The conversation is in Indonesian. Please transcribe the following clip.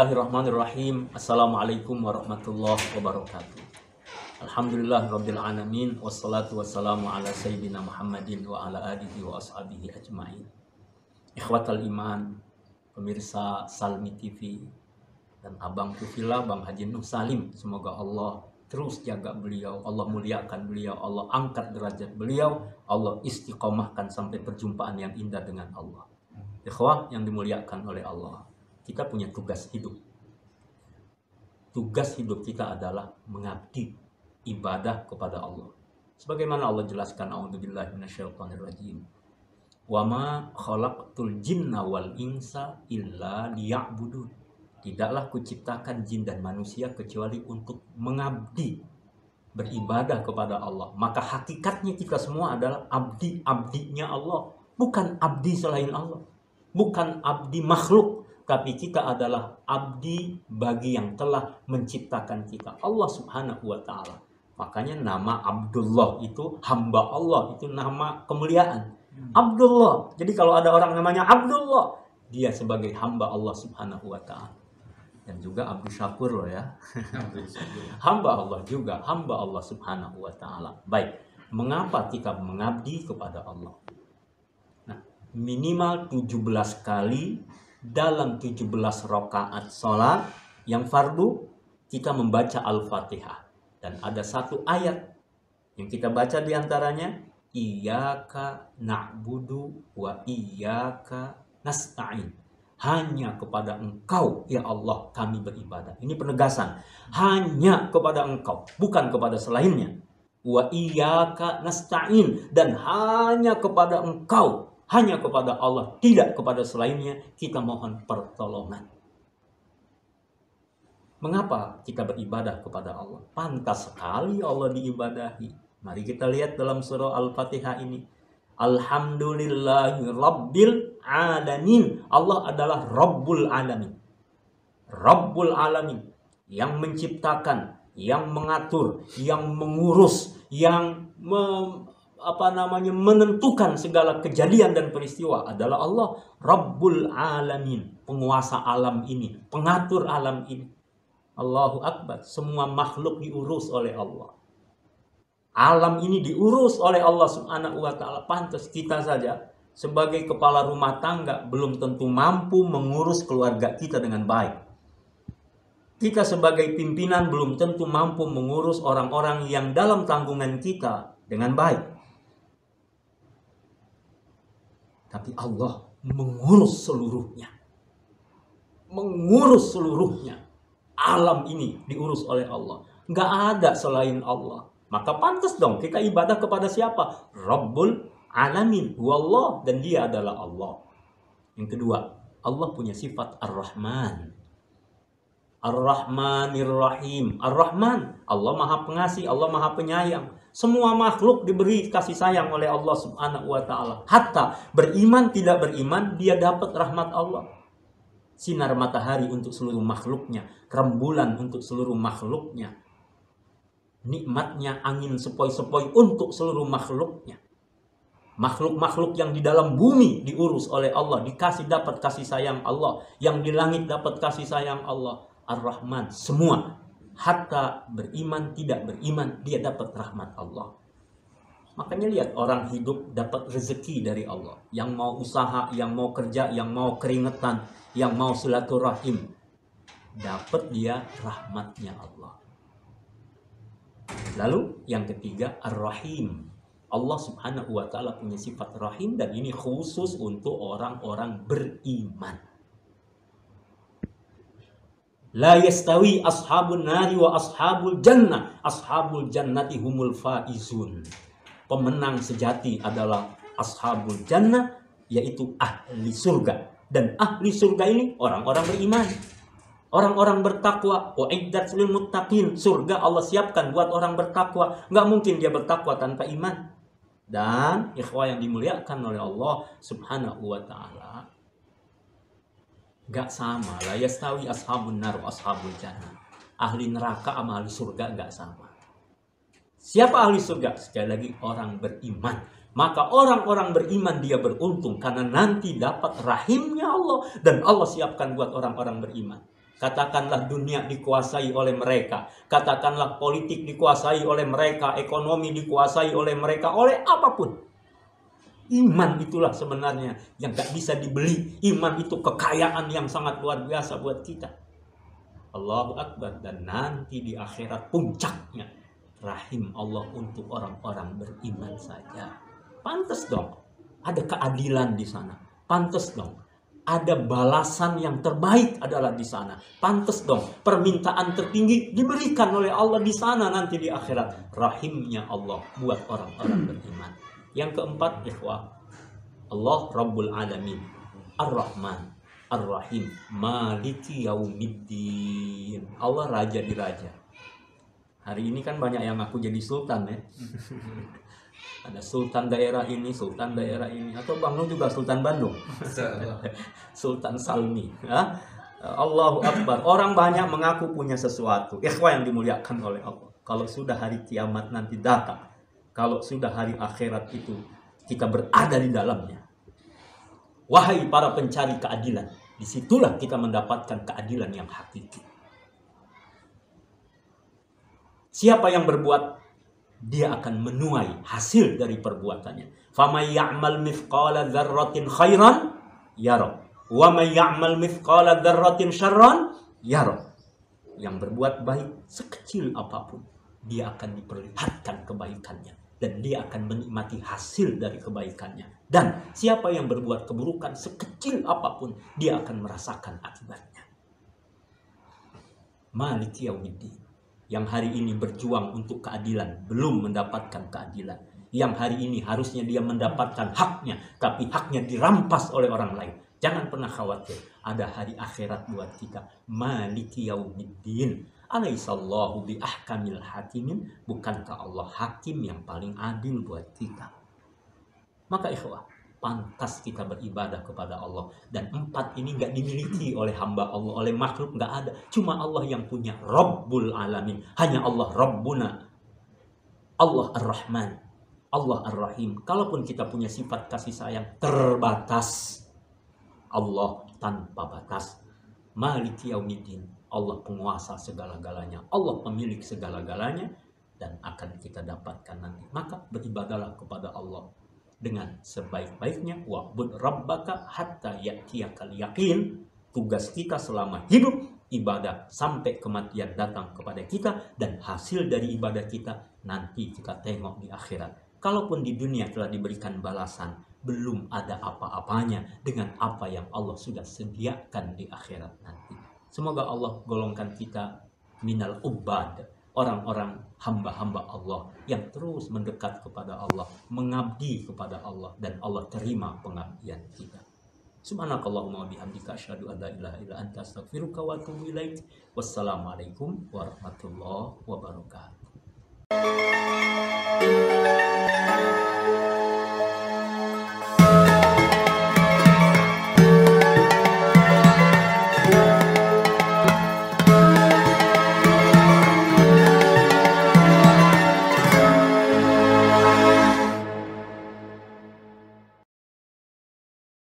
Bismillahirrahmanirrahim. Assalamualaikum warahmatullahi wabarakatuh. Alhamdulillah rabbil alamin wassalatu wassalamu ala sayyidina Muhammadin wa ala alihi wa ashabihi ajmain. Ikhwatal iman, pemirsa Salmi TV dan Abang Tufila Bang Haji Nuh Salim, semoga Allah terus jaga beliau, Allah muliakan beliau, Allah angkat derajat beliau, Allah istiqomahkan sampai perjumpaan yang indah dengan Allah. Ikhwah yang dimuliakan oleh Allah kita punya tugas hidup. Tugas hidup kita adalah mengabdi ibadah kepada Allah. Sebagaimana Allah jelaskan A'udzubillahi minasyaitonirrajim. Wa ma khalaqtul jinna insa illa liya'budun. Tidaklah kuciptakan jin dan manusia kecuali untuk mengabdi beribadah kepada Allah. Maka hakikatnya kita semua adalah abdi-abdinya Allah, bukan abdi selain Allah. Bukan abdi makhluk, tapi kita adalah abdi bagi yang telah menciptakan kita Allah Subhanahu wa taala. Makanya nama Abdullah itu hamba Allah itu nama kemuliaan. Abdullah. Jadi kalau ada orang namanya Abdullah, dia sebagai hamba Allah Subhanahu wa taala. Dan juga Abdul Syakur loh ya. hamba Allah juga, hamba Allah Subhanahu wa taala. Baik, mengapa kita mengabdi kepada Allah? Nah, minimal 17 kali dalam 17 rakaat sholat yang fardu kita membaca Al-Fatihah. Dan ada satu ayat yang kita baca di antaranya Iyaka na'budu wa iyaka nasta'in. Hanya kepada engkau ya Allah kami beribadah. Ini penegasan. Hanya kepada engkau bukan kepada selainnya. Wa iyaka nasta'in. Dan hanya kepada engkau hanya kepada Allah, tidak kepada selainnya, kita mohon pertolongan. Mengapa kita beribadah kepada Allah? Pantas sekali Allah diibadahi. Mari kita lihat dalam surah Al-Fatihah ini. Alhamdulillahi Rabbil Alamin. Allah adalah Rabbul Alamin. Rabbul Alamin. Yang menciptakan, yang mengatur, yang mengurus, yang apa namanya menentukan segala kejadian dan peristiwa adalah Allah Rabbul Alamin penguasa alam ini pengatur alam ini. Allahu Akbar. Semua makhluk diurus oleh Allah. Alam ini diurus oleh Allah Subhanahu wa taala. Pantas kita saja sebagai kepala rumah tangga belum tentu mampu mengurus keluarga kita dengan baik. Kita sebagai pimpinan belum tentu mampu mengurus orang-orang yang dalam tanggungan kita dengan baik Tapi Allah mengurus seluruhnya. Mengurus seluruhnya. Alam ini diurus oleh Allah. Nggak ada selain Allah. Maka pantas dong kita ibadah kepada siapa? Rabbul Alamin. Wallah. Dan dia adalah Allah. Yang kedua, Allah punya sifat Ar-Rahman. Ar-Rahmanir Rahim. Ar-Rahman, Allah Maha Pengasih, Allah Maha Penyayang. Semua makhluk diberi kasih sayang oleh Allah Subhanahu wa taala. Hatta beriman tidak beriman dia dapat rahmat Allah. Sinar matahari untuk seluruh makhluknya, rembulan untuk seluruh makhluknya. Nikmatnya angin sepoi-sepoi untuk seluruh makhluknya. Makhluk-makhluk yang di dalam bumi diurus oleh Allah, dikasih dapat kasih sayang Allah, yang di langit dapat kasih sayang Allah. Ar-Rahman, semua hatta beriman tidak beriman dia dapat rahmat Allah. Makanya lihat orang hidup dapat rezeki dari Allah. Yang mau usaha, yang mau kerja, yang mau keringetan, yang mau silaturahim. Dapat dia rahmatnya Allah. Lalu yang ketiga Ar-Rahim. Allah subhanahu wa ta'ala punya sifat rahim dan ini khusus untuk orang-orang beriman. La yastawi ashabun nari wa ashabul jannah. Ashabul jannati humul faizun. Pemenang sejati adalah ashabul jannah, yaitu ahli surga. Dan ahli surga ini orang-orang beriman. Orang-orang bertakwa, wa'iddat lil muttaqin. Surga Allah siapkan buat orang bertakwa. Nggak mungkin dia bertakwa tanpa iman. Dan ikhwah yang dimuliakan oleh Allah Subhanahu wa taala, Gak sama yastawi ashabun nar ashabul jannah. Ahli neraka sama ahli surga gak sama. Siapa ahli surga? Sekali lagi orang beriman. Maka orang-orang beriman dia beruntung karena nanti dapat rahimnya Allah dan Allah siapkan buat orang-orang beriman. Katakanlah dunia dikuasai oleh mereka. Katakanlah politik dikuasai oleh mereka. Ekonomi dikuasai oleh mereka. Oleh apa pun. Iman itulah sebenarnya yang gak bisa dibeli. Iman itu kekayaan yang sangat luar biasa buat kita. Allahu Akbar. Dan nanti di akhirat puncaknya. Rahim Allah untuk orang-orang beriman saja. Pantas dong. Ada keadilan di sana. Pantas dong ada balasan yang terbaik adalah di sana. Pantes dong, permintaan tertinggi diberikan oleh Allah di sana nanti di akhirat. Rahimnya Allah buat orang-orang beriman. Yang keempat, ikhwah, Allah Rabbul Alamin, Ar-Rahman, Ar-Rahim, Maliki Yaumiddin. Allah Raja di Raja. Hari ini kan banyak yang aku jadi sultan ya. ada sultan daerah ini, sultan daerah ini, atau Bang Nur juga sultan Bandung, sultan Salmi. Ya? Allahu Akbar. Orang banyak mengaku punya sesuatu. Ikhwah yang dimuliakan oleh Allah. Kalau sudah hari kiamat nanti datang, kalau sudah hari akhirat itu kita berada di dalamnya. Wahai para pencari keadilan, di situlah kita mendapatkan keadilan yang hakiki. Siapa yang berbuat dia akan menuai hasil dari perbuatannya. Ya'mal mithqala dzarratin khairan yara. Wa may ya'mal mithqala dzarratin syarran yara. Yang berbuat baik sekecil apa pun, dia akan diperlihatkan kebaikannya dan dia akan menikmati hasil dari kebaikannya. Dan siapa yang berbuat keburukan sekecil apa pun, dia akan merasakan akibatnya. Malik yaumiddin yang hari ini berjuang untuk keadilan belum mendapatkan keadilan. Yang hari ini harusnya dia mendapatkan haknya, tapi haknya dirampas oleh orang lain. Jangan pernah khawatir, ada hari akhirat buat kita. Maliki yaumiddin. Alaihissallahu bi ahkamil hakimin. Bukankah Allah hakim yang paling adil buat kita? Maka ikhwah, pantas kita beribadah kepada Allah dan empat ini nggak dimiliki oleh hamba Allah oleh makhluk nggak ada cuma Allah yang punya Rabbul Alamin hanya Allah Rabbuna Allah Ar-Rahman Allah Ar-Rahim kalaupun kita punya sifat kasih sayang terbatas Allah tanpa batas. Maliki Yaumiddin Allah penguasa segala-galanya Allah pemilik segala-galanya dan akan kita dapatkan nanti. Maka beribadahlah kepada Allah dengan sebaik-baiknya. Wa'bud rabbaka hatta ya'tiyakal yakin tugas kita selama hidup ibadah sampai kematian datang kepada kita dan hasil dari ibadah kita nanti kita tengok di akhirat. Kalaupun di dunia telah diberikan balasan belum ada apa-apanya dengan apa yang Allah sudah sediakan di akhirat nanti semoga Allah golongkan kita minal ubad orang-orang hamba-hamba Allah yang terus mendekat kepada Allah, mengabdi kepada Allah dan Allah terima pengabdian kita. Subhanakallahumma bihamdika asyhadu an la ilaha illa anta astaghfiruka wa atubu ilaik. Wassalamualaikum warahmatullahi wabarakatuh.